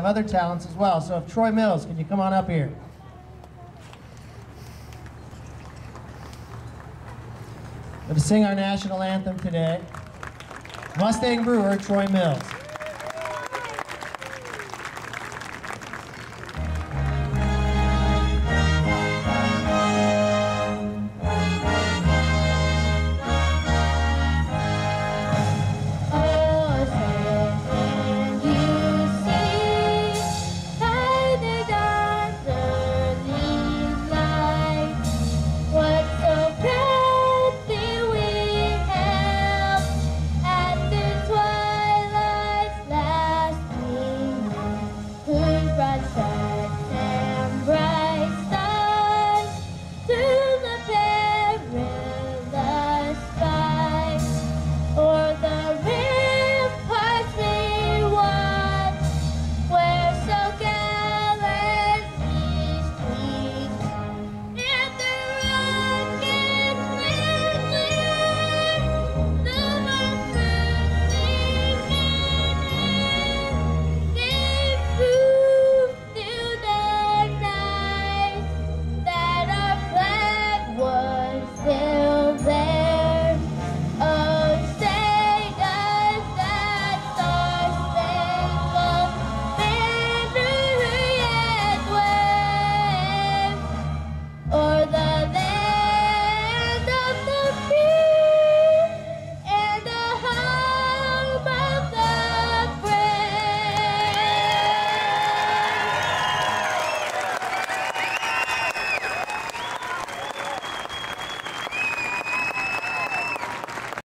have other talents as well. So if Troy Mills, can you come on up here? We're going to sing our national anthem today. Mustang Brewer, Troy Mills.